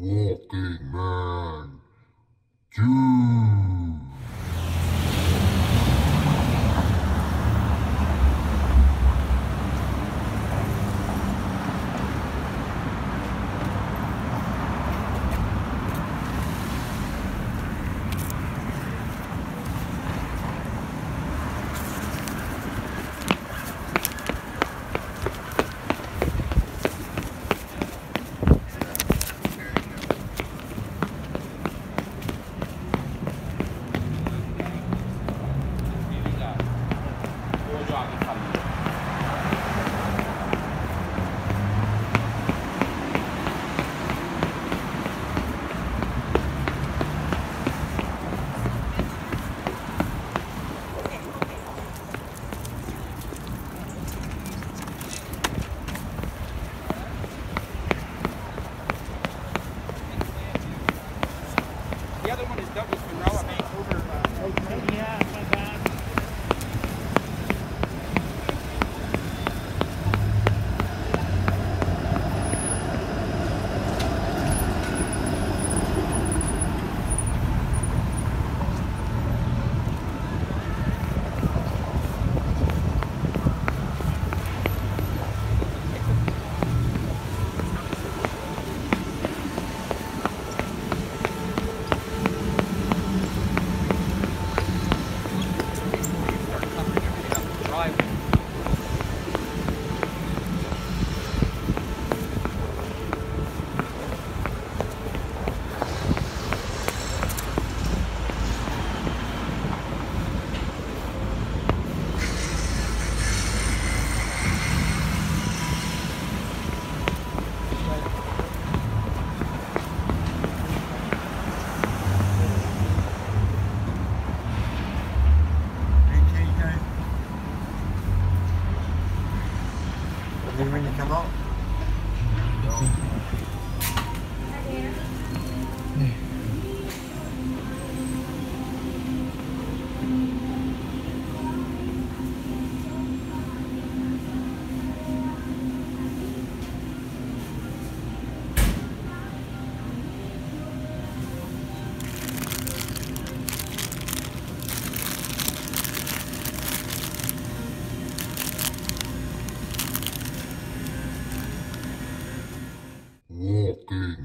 Walking Man 2. Up Then when you come out, Dead.